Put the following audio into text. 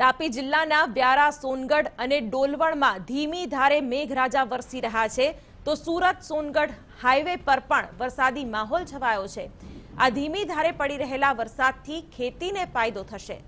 તાપી જિલ્લાના વ્યારા, સોનગઢ અને ડોલવણમાં ધીમી ધારે મેઘરાજા વરસી રહ્યા છે. તો સુરત, સોનગઢ હાઈવે પર પણ વરસાદી માહોલ છવાયો છે. આ ધીમી ધારે પડી રહેલા વરસાદથી ખેતીને ફાયદો થશે.